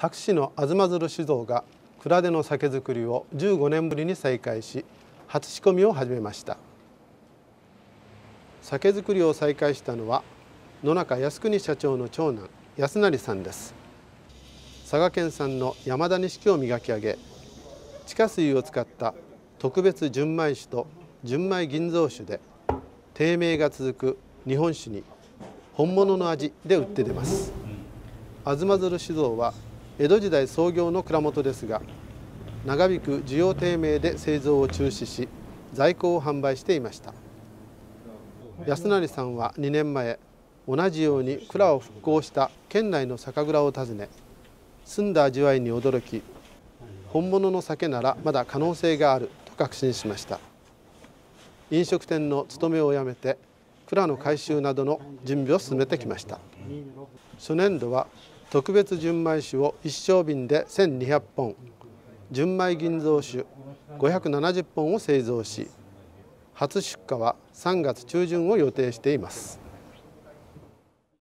多久市の東鶴酒造が蔵での酒造りを15年ぶりに再開し初仕込みを始めました。酒造りを再開したのは野中靖国社長の長男安成さんです。佐賀県産の山田錦を磨き上げ地下水を使った特別純米酒と純米銀蔵酒で低迷が続く日本酒に本物の味で売って出ます。東鶴酒造は江戸時代創業の蔵元ですが長引く需要低迷で製造を中止し在庫を販売していました。安成さんは2年前同じように蔵を復興した県内の酒蔵を訪ね澄んだ味わいに驚き本物の酒ならまだ可能性があると確信しました。飲食店の勤めを辞めて蔵の改修などの準備を進めてきました。初年度は特別純米酒を一升瓶で1200本純米銀蔵酒570本を製造し初出荷は3月中旬を予定しています。